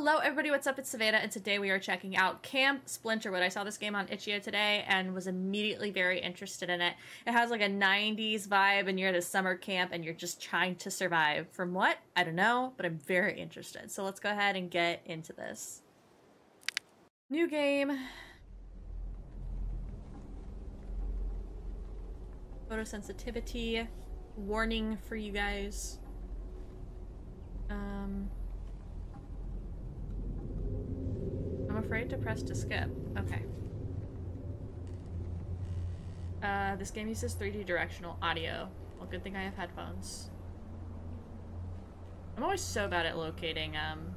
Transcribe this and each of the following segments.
Hello everybody, what's up? It's Savannah and today we are checking out Camp Splinterwood. I saw this game on Itch.io today and was immediately very interested in it. It has like a 90s vibe and you're at a summer camp and you're just trying to survive. From what? I don't know, but I'm very interested. So let's go ahead and get into this. New game. Photosensitivity. Warning for you guys. Um... I'm afraid to press to skip. Okay. Uh, this game uses 3D directional audio. Well, good thing I have headphones. I'm always so bad at locating, um,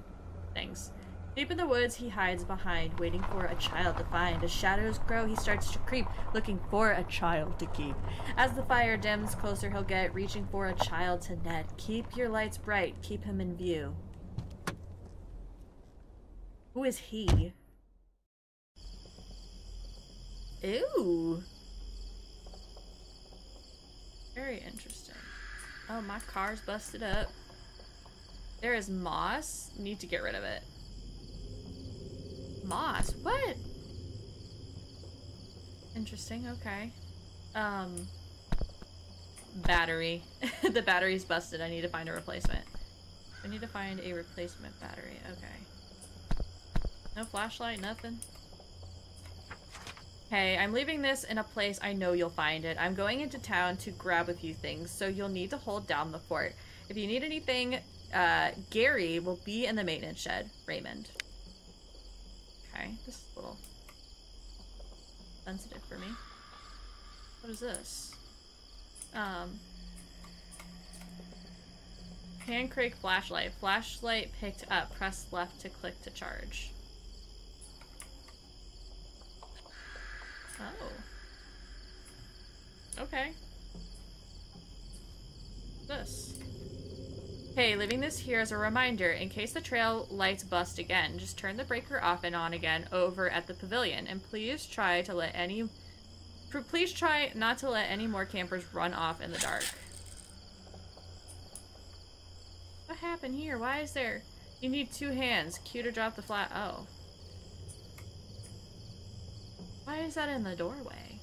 things. Deep in the woods, he hides behind, waiting for a child to find. As shadows grow, he starts to creep, looking for a child to keep. As the fire dims, closer he'll get, reaching for a child to net. Keep your lights bright, keep him in view. Who is he? Ooh. Very interesting. Oh, my car's busted up. There is moss. Need to get rid of it. Moss? What? Interesting, okay. Um, battery. the battery's busted. I need to find a replacement. I need to find a replacement battery. Okay. No flashlight, nothing. Hey, I'm leaving this in a place I know you'll find it. I'm going into town to grab a few things, so you'll need to hold down the fort. If you need anything, uh, Gary will be in the maintenance shed. Raymond. Okay, this is a little sensitive for me. What is this? Um, Hand crank flashlight. Flashlight picked up. Press left to click to charge. Oh. Okay. This. Hey, leaving this here as a reminder, in case the trail lights bust again, just turn the breaker off and on again over at the pavilion, and please try to let any... Please try not to let any more campers run off in the dark. What happened here? Why is there... You need two hands. Q to drop the flat... Oh. Why is that in the doorway?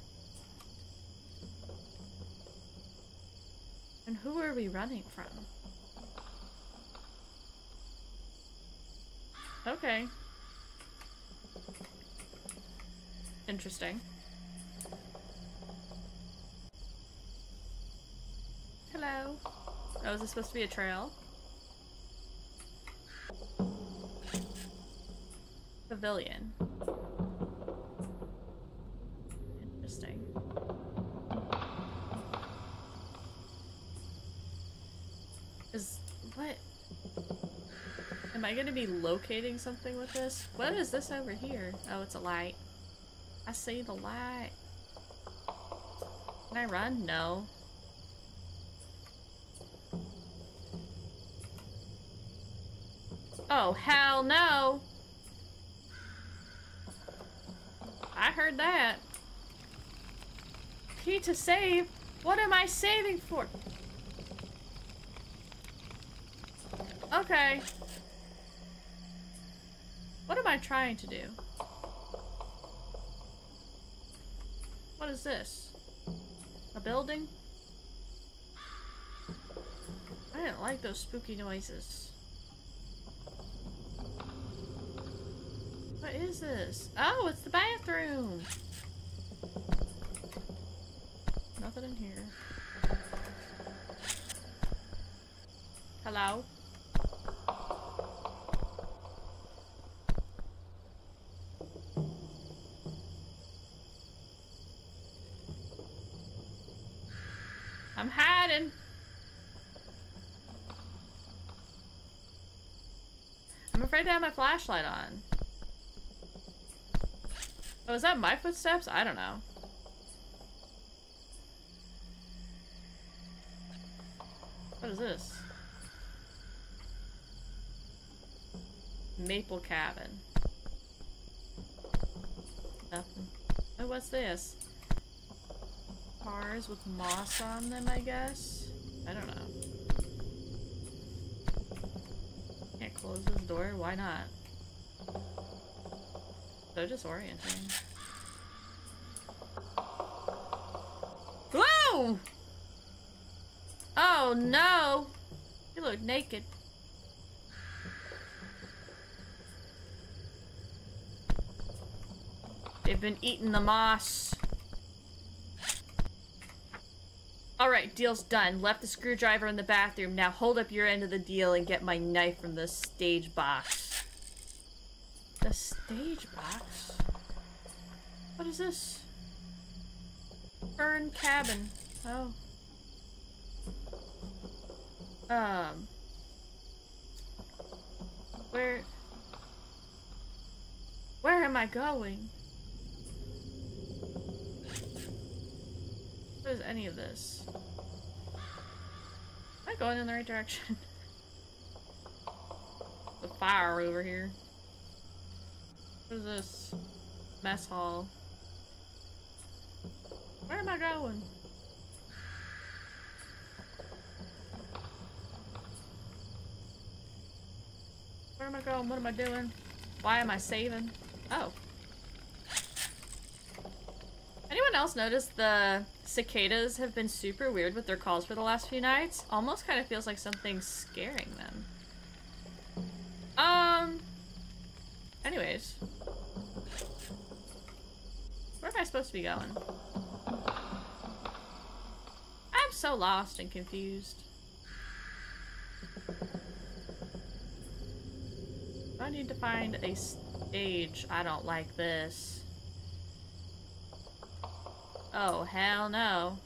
And who are we running from? Okay. Interesting. Hello. Oh, is this supposed to be a trail? Pavilion. Interesting. Is... what? I gonna be locating something with this? What is this over here? Oh, it's a light. I see the light. Can I run? No. Oh, hell no! I heard that. Key to save? What am I saving for? Okay. I trying to do? What is this? A building? I didn't like those spooky noises. What is this? Oh, it's the bathroom! Nothing in here. Hello? I'm hiding. I'm afraid to have my flashlight on. Oh, is that my footsteps? I don't know. What is this? Maple cabin. Nothing. Oh, what's this? Cars with moss on them, I guess? I don't know. Can't close this door? Why not? So disorienting. Whoa! Oh no! You look naked. They've been eating the moss. Alright, deal's done. Left the screwdriver in the bathroom. Now hold up your end of the deal and get my knife from the stage box. The stage box? What is this? Fern cabin. Oh. Um. Where... Where am I going? What is any of this? Am I going in the right direction? the fire over here. What is this? Mess hall. Where am I going? Where am I going? What am I doing? Why am I saving? Oh. Anyone else notice the cicadas have been super weird with their calls for the last few nights? Almost kind of feels like something's scaring them. Um. Anyways. Where am I supposed to be going? I'm so lost and confused. I need to find a stage. I don't like this. Oh, hell no.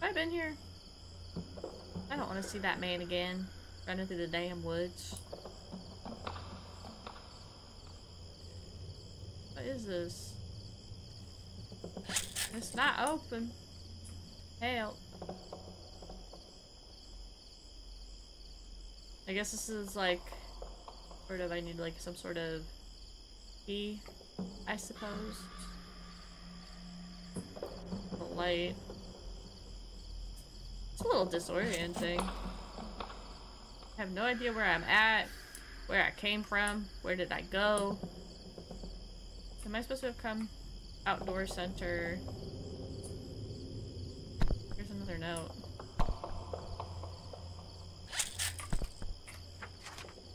Have I been here? I don't want to see that man again. Running through the damn woods. What is this? It's not open. Help. I guess this is like, sort of, I need like some sort of key, I suppose. The light. It's a little disorienting. I have no idea where I'm at, where I came from, where did I go. Am I supposed to have come outdoor center? Here's another note.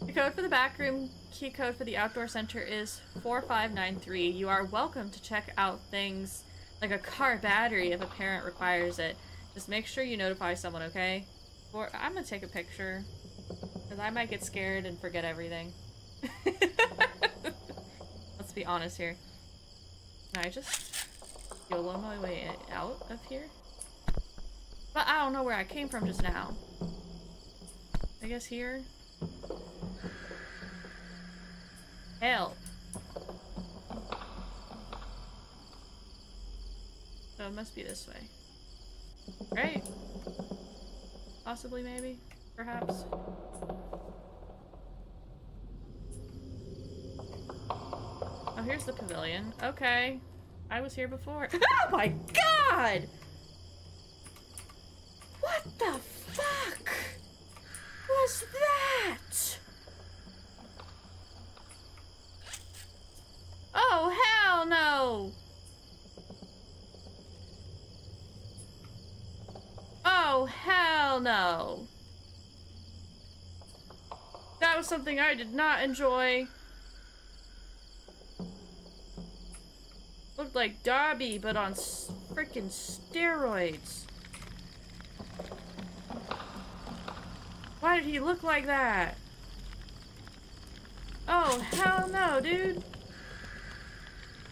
The code for the back room key code for the outdoor center is 4593. You are welcome to check out things like a car battery if a parent requires it. Just make sure you notify someone, okay? Or I'm gonna take a picture. Because I might get scared and forget everything. Let's be honest here. Can I just YOLO my way out of here? But I don't know where I came from just now. I guess here? Help. So it must be this way. Right? Possibly, maybe? Perhaps? Oh, here's the pavilion. Okay. I was here before. oh my god! What the fuck was that? Oh, hell no! Oh, hell no! That something I did not enjoy. Looked like Dobby, but on freaking steroids. Why did he look like that? Oh, hell no, dude.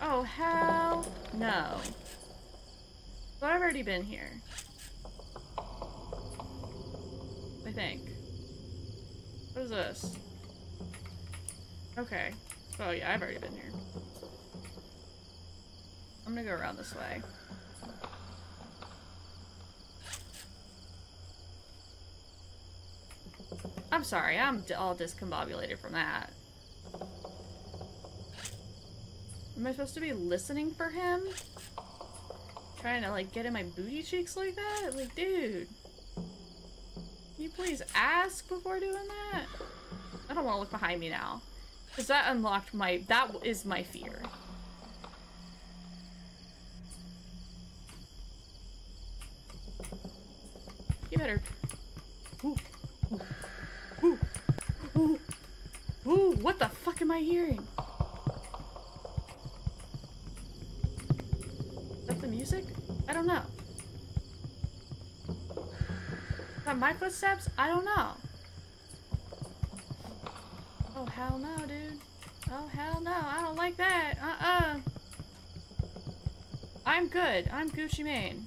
Oh, hell no. But I've already been here. I think. What is this? Okay. Oh yeah, I've already been here. I'm gonna go around this way. I'm sorry, I'm all discombobulated from that. Am I supposed to be listening for him? Trying to like get in my booty cheeks like that? Like, dude. You you please ask before doing that? I don't want to look behind me now. Because that unlocked my- that is my fear. You better... Ooh. Ooh. Ooh. Ooh. What the fuck am I hearing? Is that the music? I don't know. Is that my footsteps? I don't know. Hell no, dude. Oh, hell no. I don't like that. Uh-uh. I'm good. I'm Gucci Mane.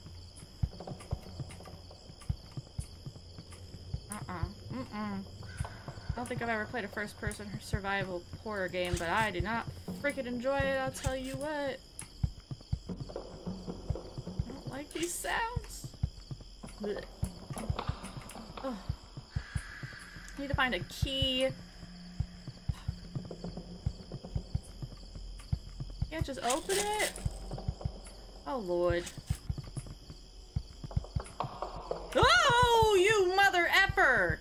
Uh-uh. Mm-mm. I don't think I've ever played a first-person survival horror game, but I do not freaking enjoy it, I'll tell you what. I don't like these sounds. Blech. Oh. Need to find a key. Can't just open it? Oh, Lord. Oh, you mother effer!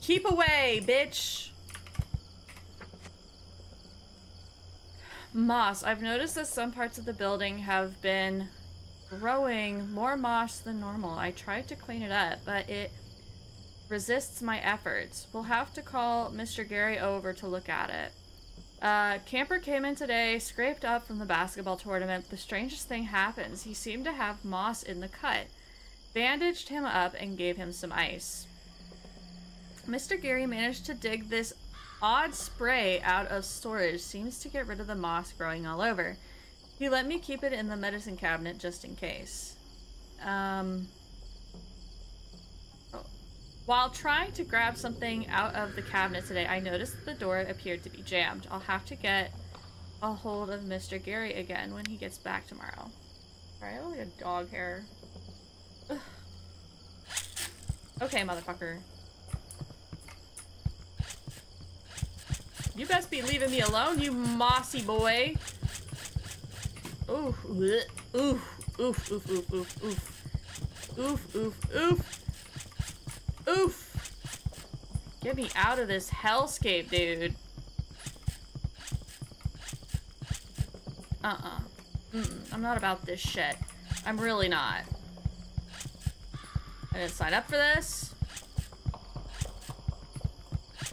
Keep away, bitch! Moss. I've noticed that some parts of the building have been growing more moss than normal. I tried to clean it up, but it resists my efforts. We'll have to call Mr. Gary over to look at it. Uh, Camper came in today, scraped up from the basketball tournament. The strangest thing happens. He seemed to have moss in the cut. Bandaged him up and gave him some ice. Mr. Gary managed to dig this odd spray out of storage. Seems to get rid of the moss growing all over. He let me keep it in the medicine cabinet just in case. Um. While trying to grab something out of the cabinet today, I noticed that the door appeared to be jammed. I'll have to get a hold of Mr. Gary again when he gets back tomorrow. Alright, I look like a dog hair. Ugh. Okay, motherfucker. You best be leaving me alone, you mossy boy. Oof, oof, oof, oof, oof, oof, oof. Oof, oof, oof. Oof. Get me out of this hellscape, dude. Uh-uh. Mm -mm. I'm not about this shit. I'm really not. I didn't sign up for this.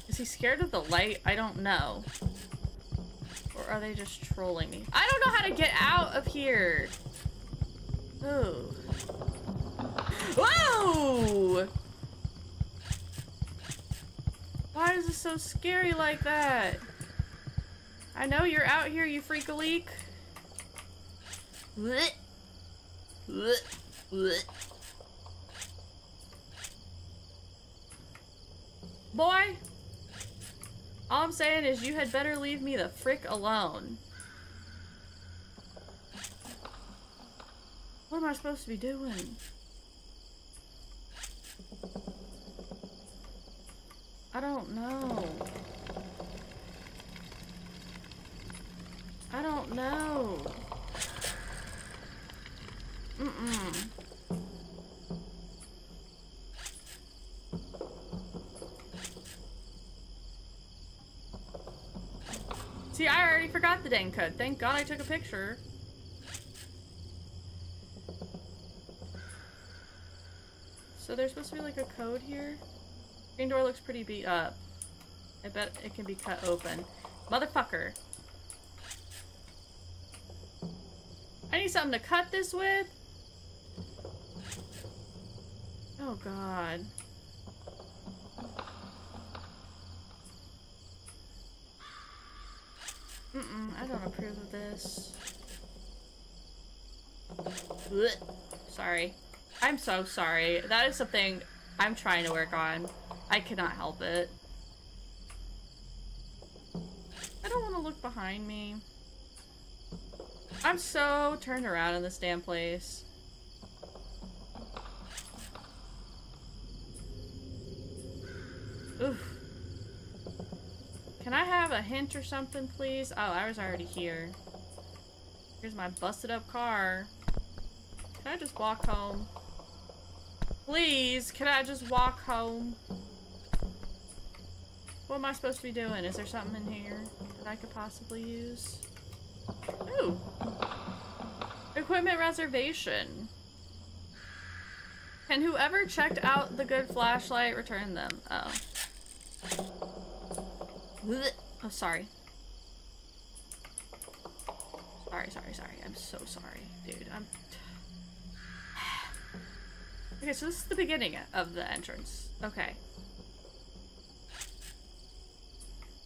Is he scared of the light? I don't know. Or are they just trolling me? I don't know how to get out of here. Ooh. Whoa! Why is this so scary like that? I know you're out here, you freak a leak. Blech. Blech. Blech. Boy, all I'm saying is you had better leave me the frick alone. What am I supposed to be doing? I don't know. I don't know. Mm-mm. Already forgot the dang code. Thank God I took a picture. So there's supposed to be like a code here. Green door looks pretty beat up. I bet it can be cut open. Motherfucker. I need something to cut this with. Oh god. Mm-mm, I don't approve of this. Blech. Sorry. I'm so sorry. That is something I'm trying to work on. I cannot help it. I don't want to look behind me. I'm so turned around in this damn place. Oof. Hint or something, please? Oh, I was already here. Here's my busted up car. Can I just walk home? Please, can I just walk home? What am I supposed to be doing? Is there something in here that I could possibly use? Ooh. Equipment reservation. Can whoever checked out the good flashlight return them? Oh. Oh, sorry. Sorry, sorry, sorry. I'm so sorry, dude. I'm... okay, so this is the beginning of the entrance. Okay.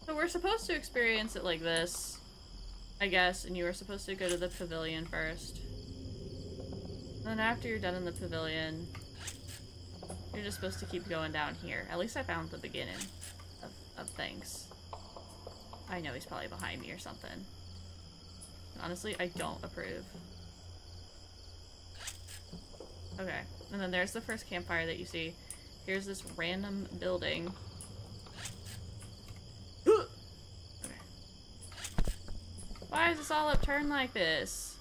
So we're supposed to experience it like this, I guess, and you were supposed to go to the pavilion first. And then after you're done in the pavilion, you're just supposed to keep going down here. At least I found the beginning of, of things. I know he's probably behind me or something. Honestly, I don't approve. Okay, and then there's the first campfire that you see. Here's this random building Why is this all upturned like this?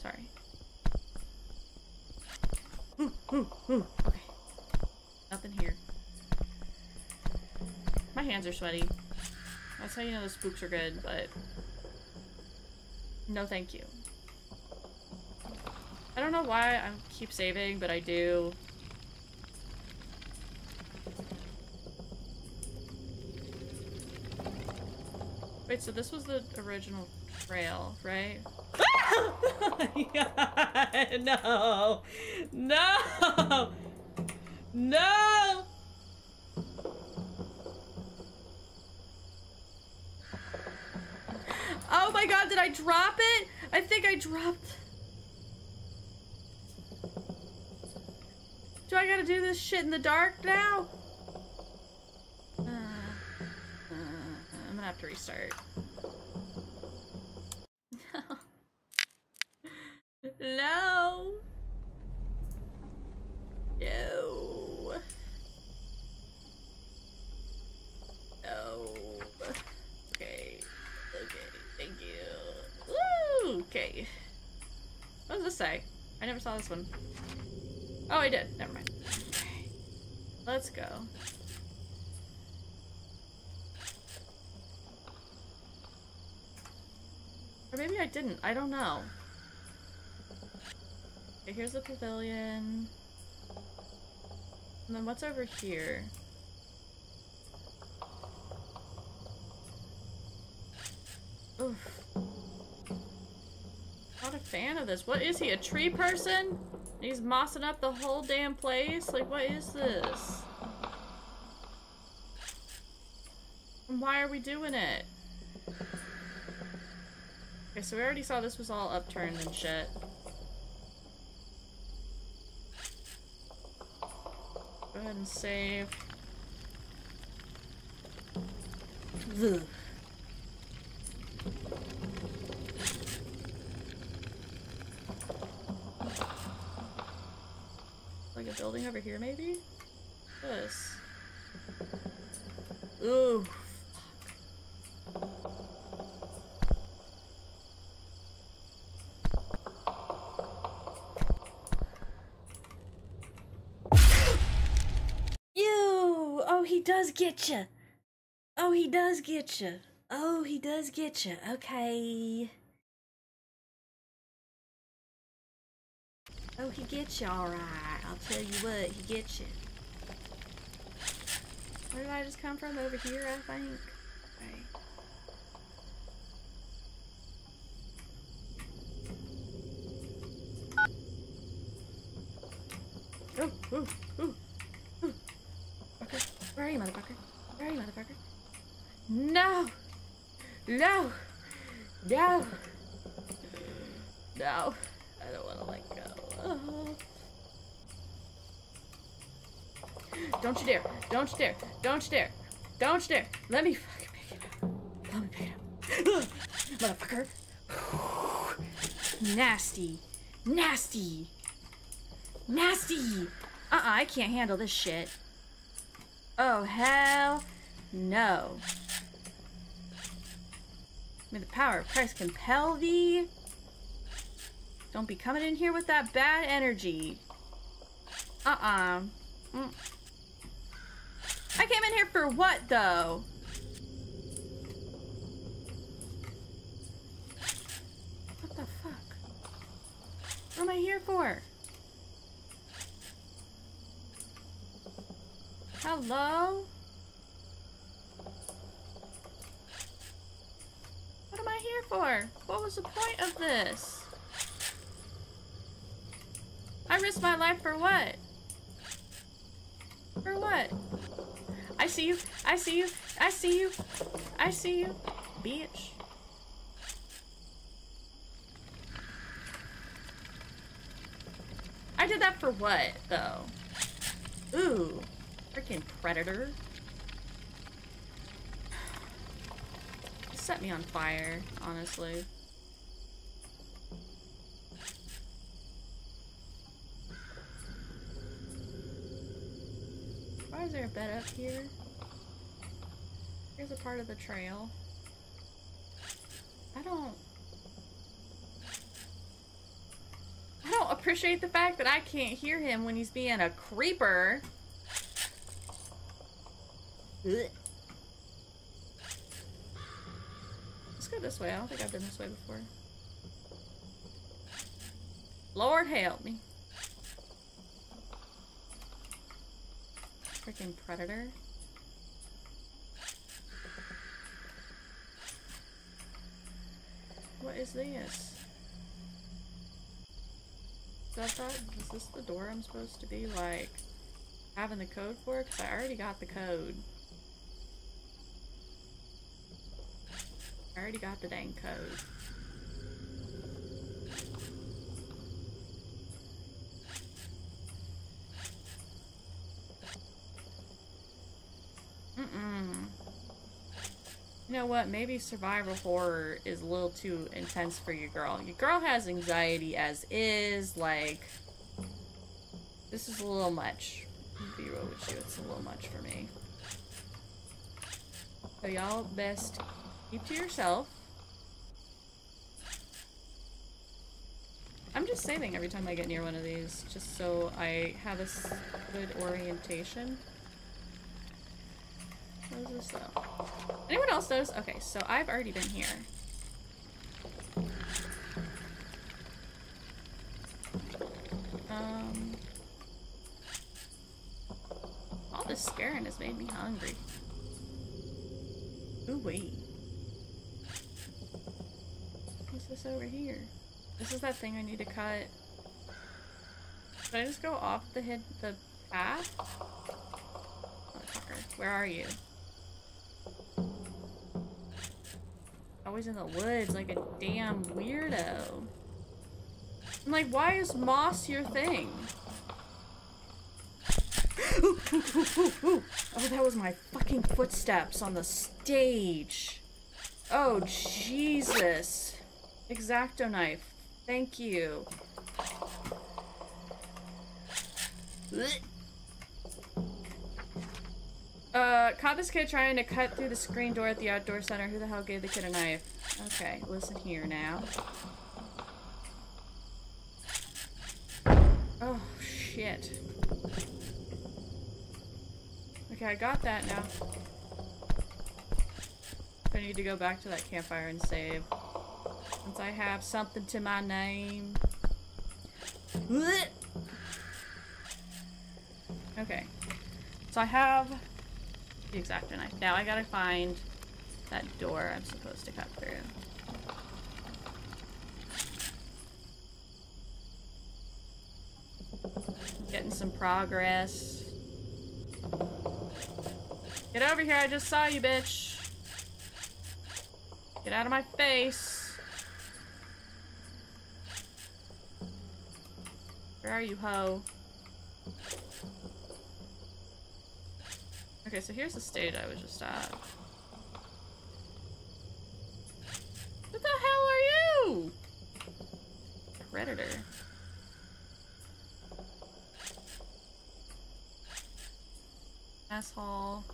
Sorry. Okay. Nothing here. Hands are sweaty. That's how you know the spooks are good, but... No thank you. I don't know why I keep saving, but I do. Wait, so this was the original trail, right? no! No! No! Oh my god, did I drop it? I think I dropped... Do I gotta do this shit in the dark now? Uh, uh, I'm gonna have to restart. No. No. No. Okay. Okay. Thank you. Woo! Okay. What does say? I never saw this one. Oh, I did. Never mind. Okay. Let's go. Or maybe I didn't. I don't know. Okay, here's the pavilion. And then what's over here? Oof. Not a fan of this. What is he, a tree person? He's mossing up the whole damn place? Like, what is this? And why are we doing it? Okay, so we already saw this was all upturned and shit. Go ahead and save. Ugh. Like a building over here, maybe? This. Ooh. does get you. Oh, he does get you. Oh, he does get you. Oh, okay. Oh, he gets you all right. I'll tell you what, he gets you. Where did I just come from? Over here, I think. Okay. Ooh, ooh. Where are you, motherfucker? Where are you, motherfucker? No! No! No! No. I don't want to let go. Don't you dare. Don't you dare. Don't you dare. Don't you dare. Let me fucking pick it up. Let me pick it up. Motherfucker. Nasty. Nasty. Nasty. Uh-uh, I can't handle this shit. Oh, hell No. May the power of Christ compel thee. Don't be coming in here with that bad energy. Uh-uh. Mm. I came in here for what, though? What the fuck? What am I here for? Hello? What am I here for? What was the point of this? I risked my life for what? For what? I see you. I see you. I see you. I see you. Bitch. I did that for what, though? Ooh. Freaking predator. Set me on fire, honestly. Why is there a bed up here? Here's a part of the trail. I don't... I don't appreciate the fact that I can't hear him when he's being a creeper. Let's go this way. I don't think I've been this way before. Lord help me. Freaking predator. What is this? Is that that? Is this the door I'm supposed to be, like, having the code for? Because I already got the code. I already got the dang code. Mm-mm. You know what? Maybe survival horror is a little too intense for your girl. Your girl has anxiety as is, like... This is a little much. Be real with you, it's a little much for me. So y'all best keep to yourself. I'm just saving every time I get near one of these, just so I have a good orientation. What is this though? Anyone else knows? Okay, so I've already been here. Um, all this scaring has made me hungry. Ooh wait. What's this over here? This is that thing I need to cut. Should I just go off the hid the path? Motherfucker, where are you? Always in the woods like a damn weirdo. I'm like, why is moss your thing? Ooh, ooh, ooh. Oh, that was my fucking footsteps on the stage. Oh, Jesus. Exacto knife. Thank you. Blech. Uh, caught this kid trying to cut through the screen door at the outdoor center. Who the hell gave the kid a knife? Okay, listen here now. Oh, shit. Okay, I got that now. I need to go back to that campfire and save. Since I have something to my name. Okay. So I have the exacto knife. Now I gotta find that door I'm supposed to cut through. Getting some progress. Get over here, I just saw you, bitch. Get out of my face. Where are you, ho? Okay, so here's the stage I was just at. What the hell are you? Predator. Asshole.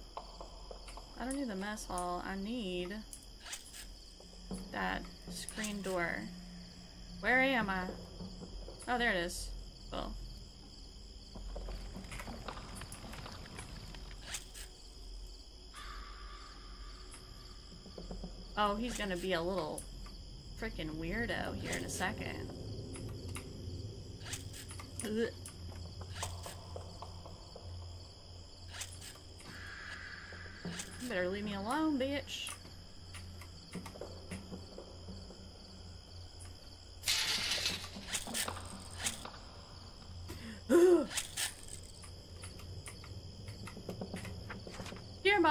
I don't need the mess hall. I need that screen door. Where am I? Oh, there it is. Cool. Oh, he's gonna be a little freaking weirdo here in a second. Ugh. You better leave me alone, bitch.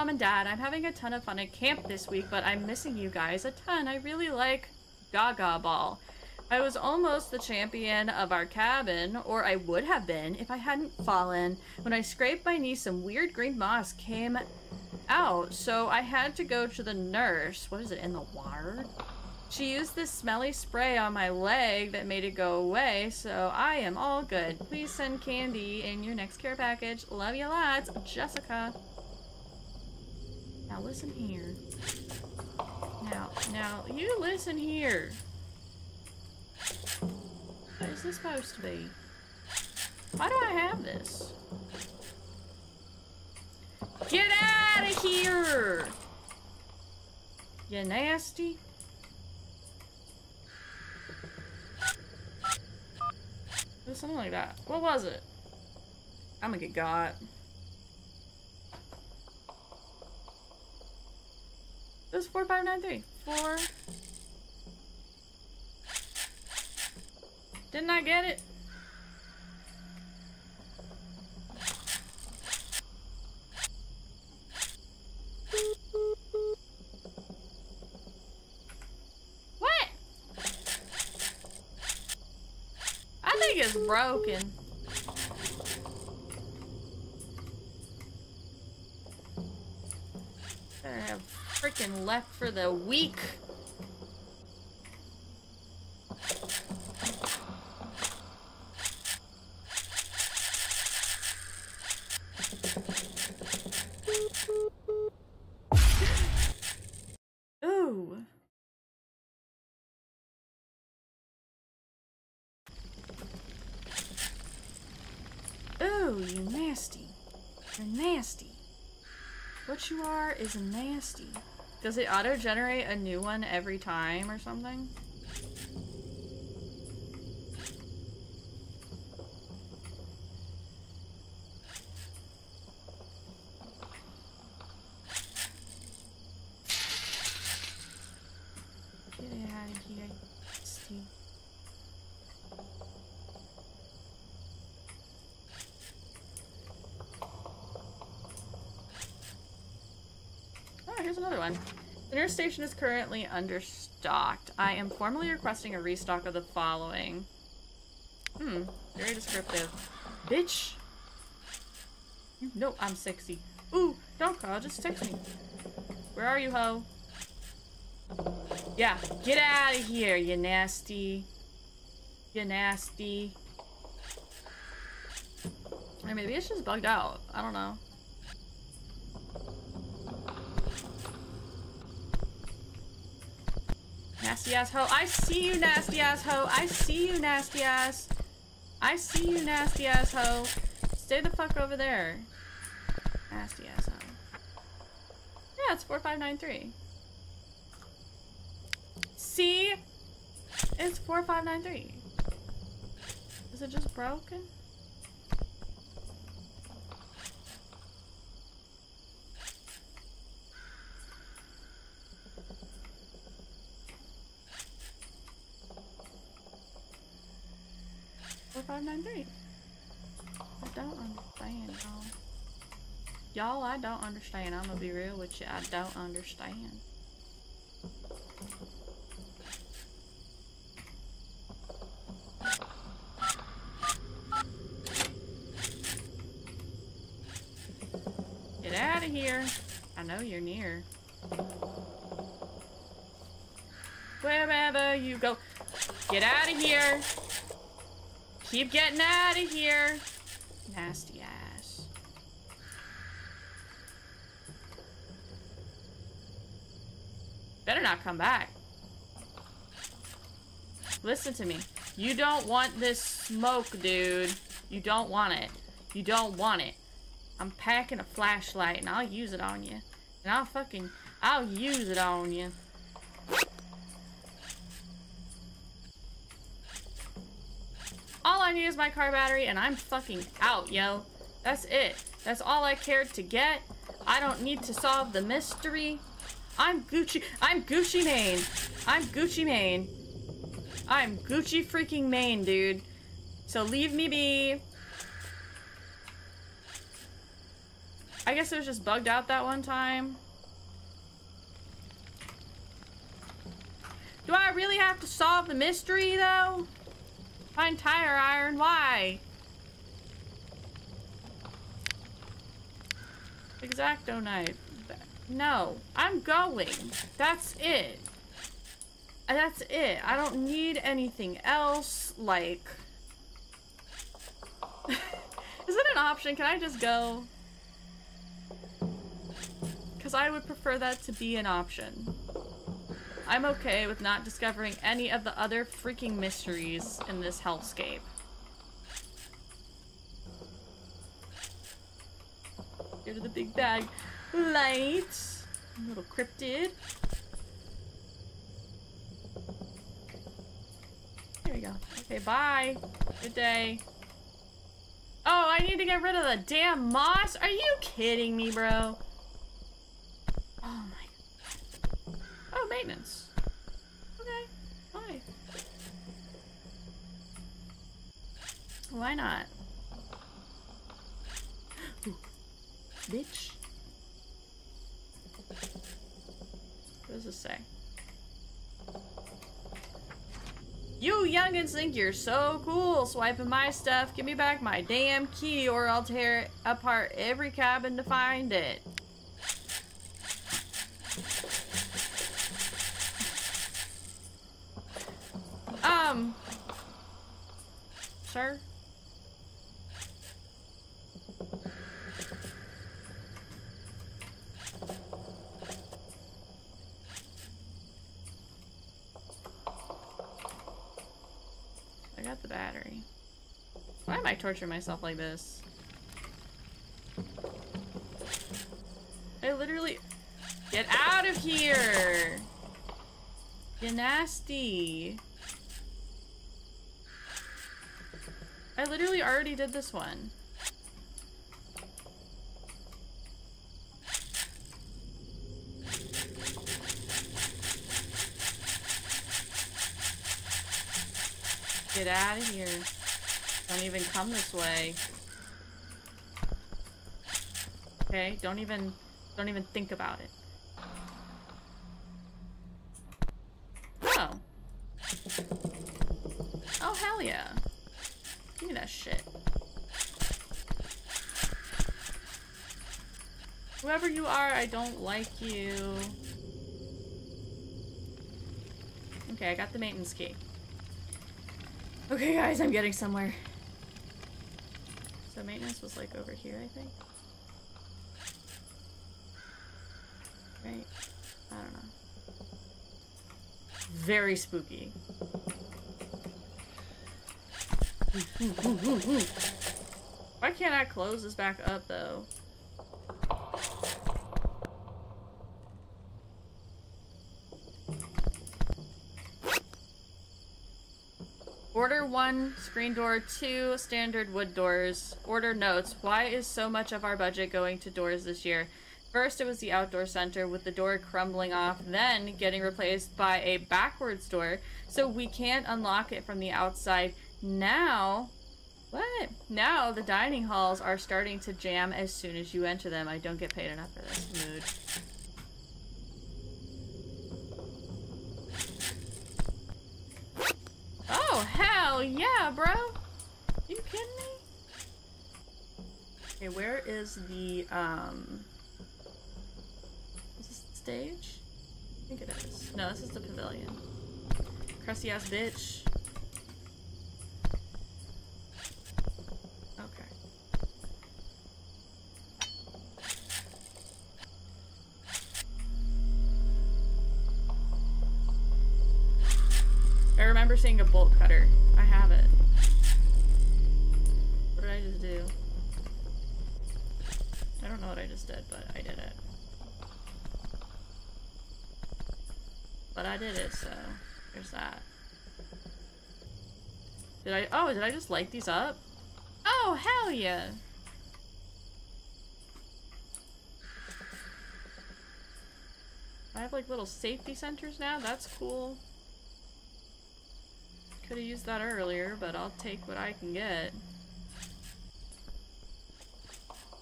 And dad, I'm having a ton of fun at camp this week, but I'm missing you guys a ton. I really like Gaga Ball. I was almost the champion of our cabin, or I would have been if I hadn't fallen. When I scraped my knee, some weird green moss came out, so I had to go to the nurse. What is it, in the water? She used this smelly spray on my leg that made it go away, so I am all good. Please send candy in your next care package. Love you lots, Jessica. Now listen here. Now, now, you listen here. What is this supposed to be? Why do I have this? Get out of here! You nasty. Something like that. What was it? I'm gonna get got. It was 4593. Four. Didn't I get it? What? I think it's broken. Better have freaking left for the week. Ooh. Ooh, you nasty. You're nasty. What you are is nasty. Does it auto-generate a new one every time or something? Get out of here, Steve. Oh, here's another one. The nurse station is currently understocked. I am formally requesting a restock of the following. Hmm, very descriptive. Bitch! You know I'm sexy. Ooh, don't call, just text me. Where are you, ho? Yeah, get out of here, you nasty. You nasty. Or maybe it's just bugged out. I don't know. Nasty ass hoe. I see you, nasty ass hoe. I see you, nasty ass. I see you, nasty ass hoe. Stay the fuck over there. Nasty ass hoe. Yeah, it's 4593. See? It's 4593. Is it just broken? Four five nine three. I don't understand, y'all. Y'all, I don't understand. I'm gonna be real with you. I don't understand. Get out of here. I know you're near. Wherever you go. Get out of here. Keep getting out of here. Nasty ass. Better not come back. Listen to me. You don't want this smoke, dude. You don't want it. You don't want it. I'm packing a flashlight and I'll use it on you. And I'll fucking, I'll use it on you. I need is my car battery and I'm fucking out, yo. That's it. That's all I cared to get. I don't need to solve the mystery. I'm Gucci. I'm Gucci Mane. I'm Gucci Mane. I'm Gucci freaking Mane, dude. So leave me be. I guess it was just bugged out that one time. Do I really have to solve the mystery, though? Find tire iron? Why? Exacto knife. No, I'm going. That's it. Uh, that's it. I don't need anything else. Like, is it an option? Can I just go? Because I would prefer that to be an option. I'm okay with not discovering any of the other freaking mysteries in this hellscape. Go to the big bag. Light. little cryptid. There we go. Okay, bye. Good day. Oh, I need to get rid of the damn moss? Are you kidding me, bro? Oh my. Oh, maintenance. Okay, fine. Why not? Ooh. Bitch. What does this say? You youngins think you're so cool swiping my stuff. Give me back my damn key or I'll tear apart every cabin to find it. Um. Sir? I got the battery. Torturing myself like this? I literally... Get out of here! You nasty. I literally already did this one. Get out of here. Don't even come this way. Okay, don't even don't even think about it. Oh. Oh hell yeah. Give me that shit. Whoever you are, I don't like you. Okay, I got the maintenance key. Okay, guys, I'm getting somewhere. So maintenance was like over here, I think. Right? I don't know. Very spooky. Why can't I close this back up, though? Order one, screen door, two, standard wood doors. Order notes. Why is so much of our budget going to doors this year? First, it was the outdoor center with the door crumbling off, then getting replaced by a backwards door, so we can't unlock it from the outside. Now, what? Now the dining halls are starting to jam as soon as you enter them. I don't get paid enough for this mood. Hell yeah, bro! You kidding me? Okay, where is the, um... Is this the stage? I think it is. No, this is the pavilion. Crusty ass bitch. Okay. I remember seeing a bolt cutter. I have it. What did I just do? I don't know what I just did, but I did it. But I did it, so there's that. Did I- oh, did I just light these up? Oh, hell yeah! I have like little safety centers now, that's cool. Could have used that earlier, but I'll take what I can get.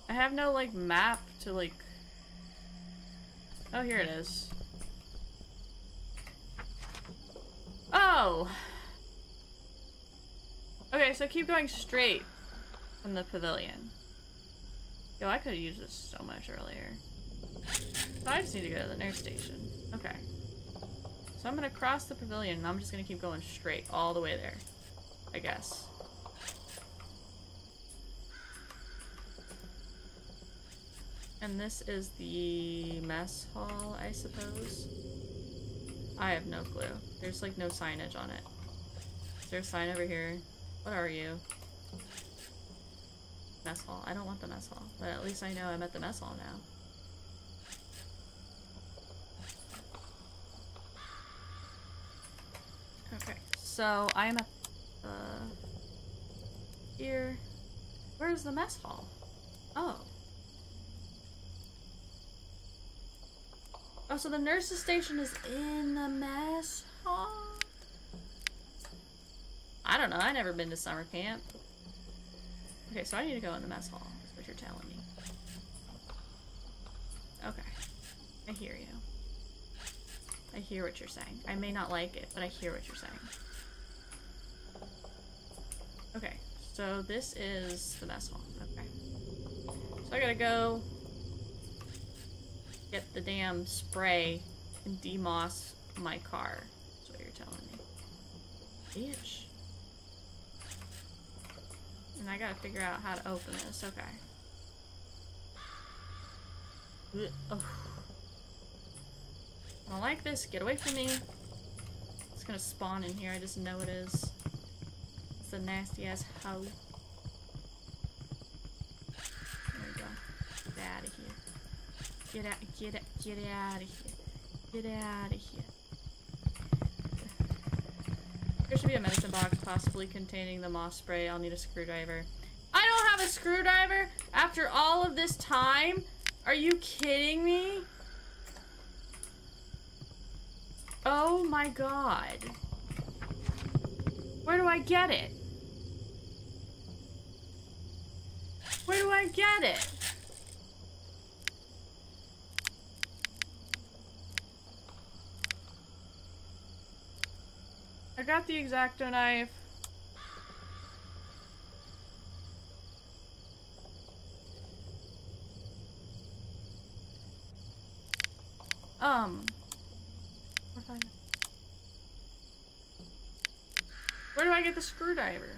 I have no like map to like... Oh, here it is. Oh! Okay, so keep going straight from the pavilion. Yo, I could have used this so much earlier. So I just need to go to the nurse station. Okay. So I'm gonna cross the pavilion and I'm just gonna keep going straight all the way there. I guess. And this is the mess hall, I suppose. I have no clue. There's like no signage on it. Is there a sign over here? What are you? Mess hall. I don't want the mess hall, but at least I know I'm at the mess hall now. Okay, so I'm at the here. Where's the mess hall? Oh. Oh, so the nurse's station is in the mess hall? I don't know. I've never been to summer camp. Okay, so I need to go in the mess hall, is what you're telling me. Okay. I hear you. I hear what you're saying. I may not like it, but I hear what you're saying. Okay, so this is the mess hall. Okay. So I gotta go get the damn spray and demoss my car. That's what you're telling me. Bitch. And I gotta figure out how to open this. Okay. I don't like this. Get away from me. It's gonna spawn in here. I just know it is. It's a nasty ass hoe. There we go. Get out of here. Get out. Get out. Get out of here. Get out of here. There be a medicine box possibly containing the moss spray. I'll need a screwdriver. I don't have a screwdriver after all of this time? Are you kidding me? Oh my god. Where do I get it? Where do I get it? I got the Exacto knife. Um. Where do I get the screwdriver?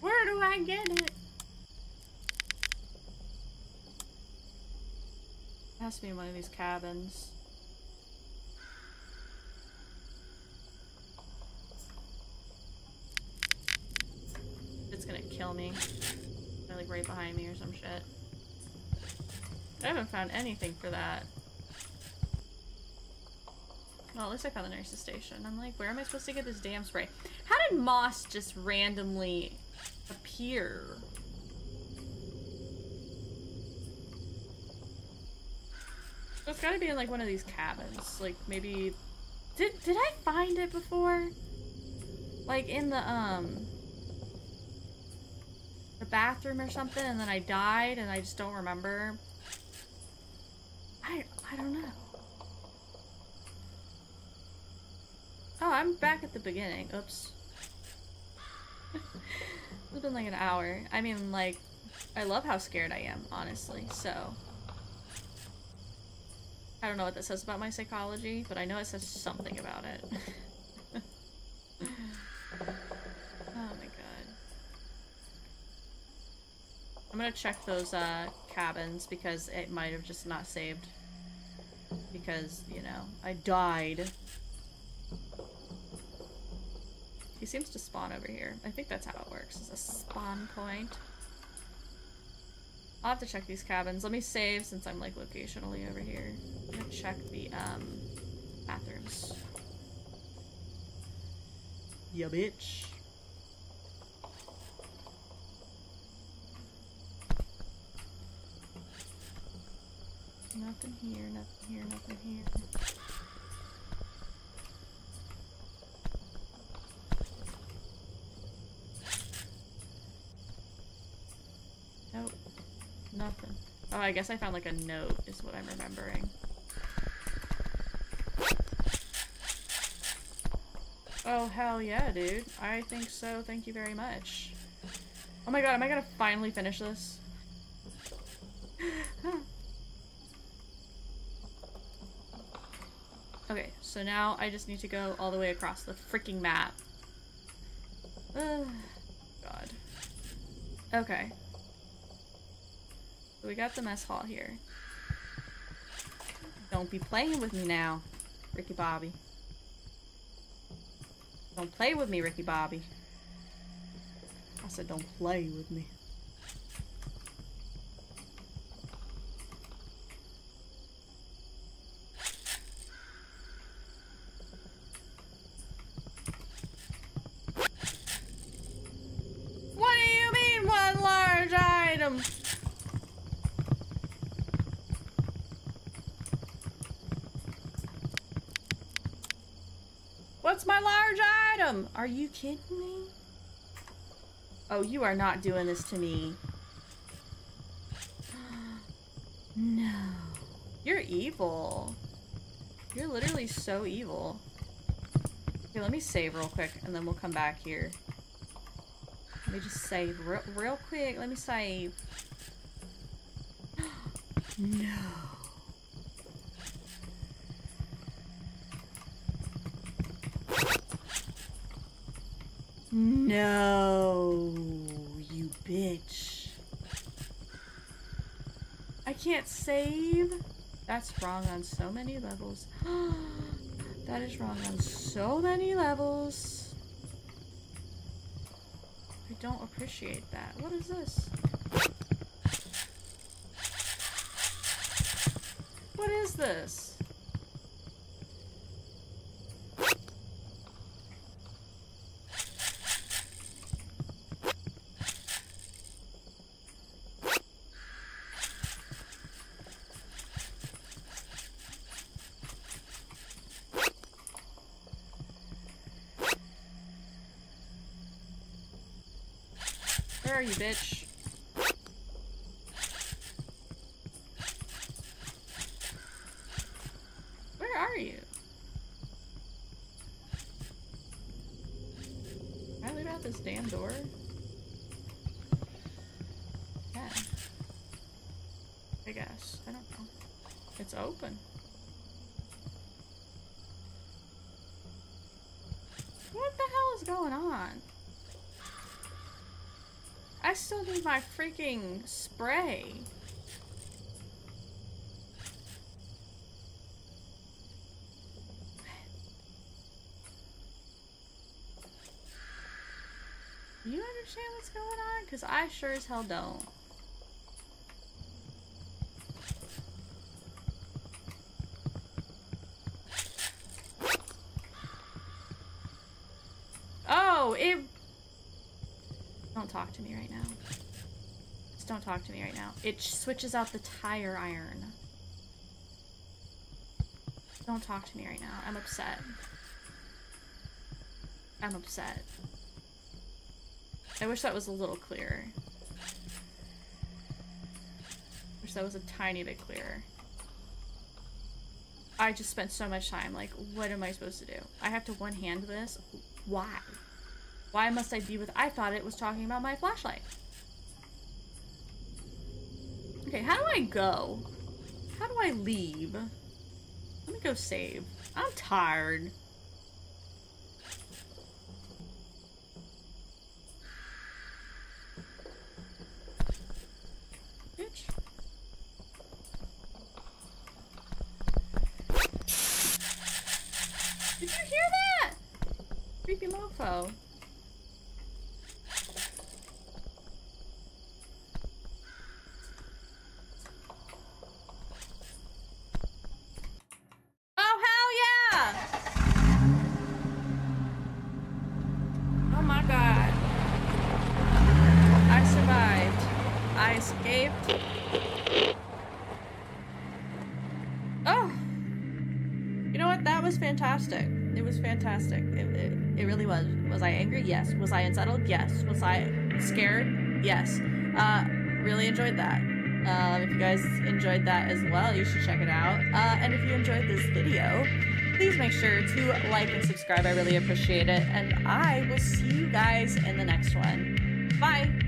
Where do I get it? To be in one of these cabins. It's gonna kill me. They're like right behind me or some shit. I haven't found anything for that. Well, at least I found the nurse's station. I'm like, where am I supposed to get this damn spray? How did moss just randomly appear? It's gotta be in like one of these cabins. Like maybe did did I find it before? Like in the um the bathroom or something and then I died and I just don't remember. I I don't know. Oh, I'm back at the beginning. Oops. it's been like an hour. I mean, like, I love how scared I am, honestly, so. I don't know what that says about my psychology, but I know it says something about it. oh my god. I'm gonna check those uh, cabins because it might have just not saved. Because, you know, I died. He seems to spawn over here. I think that's how it works. It's a spawn point. I'll have to check these cabins. Let me save since I'm like locationally over here. I'm gonna check the um bathrooms. Yeah, bitch. Nothing here, nothing here, nothing here. Nope. Nothing. Oh, I guess I found like a note, is what I'm remembering. Oh, hell yeah, dude. I think so. Thank you very much. Oh my god, am I gonna finally finish this? okay, so now I just need to go all the way across the freaking map. Ugh, god. Okay. So we got the mess hall here. Don't be playing with me now, Ricky Bobby. Don't play with me, Ricky Bobby. I said don't play with me. What do you mean one large item? What's my large item? Are you kidding me? Oh, you are not doing this to me. no. You're evil. You're literally so evil. Okay, let me save real quick and then we'll come back here. Let me just save real, real quick. Let me save. no. No, you bitch. I can't save? That's wrong on so many levels. that is wrong on so many levels. I don't appreciate that. What is this? What is this? Where are you, bitch? Where are you? Can I leave out this damn door? Yeah. I guess. I don't know. It's open. What the hell is going on? I still need my freaking spray. You understand what's going on? Because I sure as hell don't. Oh, it don't talk to me right now. Just don't talk to me right now. It switches out the tire iron. Don't talk to me right now. I'm upset. I'm upset. I wish that was a little clearer. Wish that was a tiny bit clearer. I just spent so much time, like, what am I supposed to do? I have to one-hand this? Why? Why must I be with- I thought it was talking about my flashlight. Okay, how do I go? How do I leave? Let me go save. I'm tired. go. Oh, hell yeah! Oh my god. I survived. I escaped. Oh! You know what? That was fantastic. It was fantastic. It, it, it really was. Was I angry? Yes. Was I unsettled? Yes. Was I scared? Yes. Uh, really enjoyed that. Um, if you guys enjoyed that as well, you should check it out. Uh, and if you enjoyed this video, please make sure to like and subscribe. I really appreciate it. And I will see you guys in the next one. Bye!